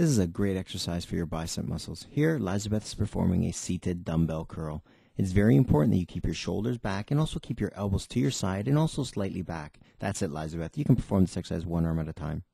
This is a great exercise for your bicep muscles. Here, Elizabeth is performing a seated dumbbell curl. It's very important that you keep your shoulders back and also keep your elbows to your side and also slightly back. That's it, Elizabeth. You can perform this exercise one arm at a time.